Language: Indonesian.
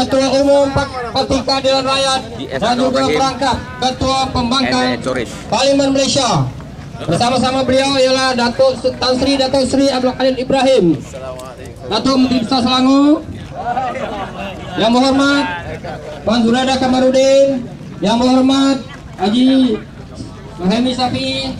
Ketua Umum Parti Keadilan Rakyat dan juga perangkat Ketua Pembangkang NE Parlimen Malaysia. Bersama-sama beliau ialah Datuk Tan Sri Datuk Sri Abdul Khalid Ibrahim. Datuk Menteri Besar Selangor. Yang berhormat Puan Zurada Kamarudin. Yang berhormat Haji Mahemi Safi